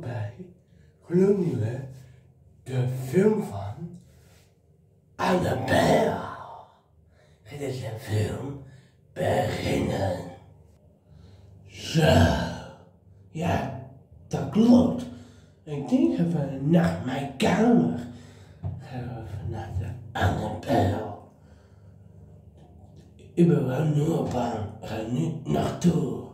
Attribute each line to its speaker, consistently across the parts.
Speaker 1: bij gloednieuwe, de film van Annabelle. Het is een film beginnen. Zo, ja, dat klopt. Ik denk even naar mijn kamer. Gaan we naar de Annabelle. Ik ben wel ga nu naartoe. Op zoek naar de Annabel.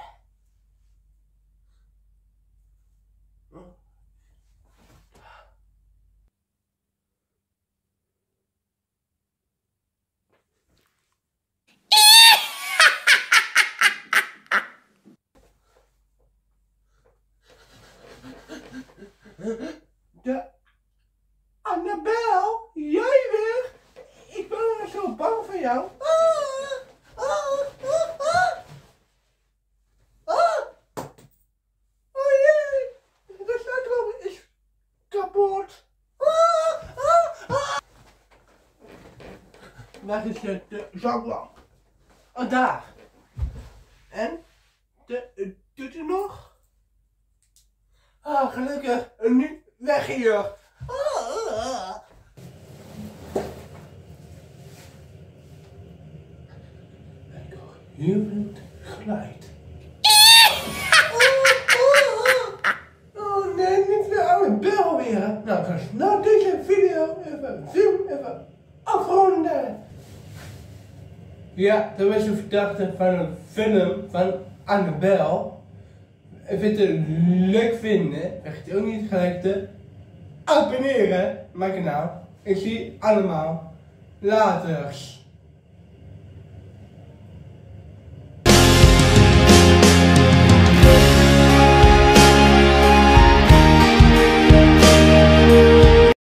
Speaker 1: De Annabel, jij weer? Ik ben zo bang voor jou. Ah, ah, ah, ah. Oh jee, de zaklamp is kapot. Waar is de, de zaklamp? Oh, daar. En? De, eh, doet u nog? Ah, gelukkig. En nu weg hier. Ik hoor huwelijk geluid. Oh nee, niet weer oude bel weer. Nou, ga snel deze video even, film even afronden. Ja, dat was een verdachte van een film van Annabel. Het leuk vinden, vergeet ook niet gelijk te abonneren op mijn kanaal. Ik zie allemaal later.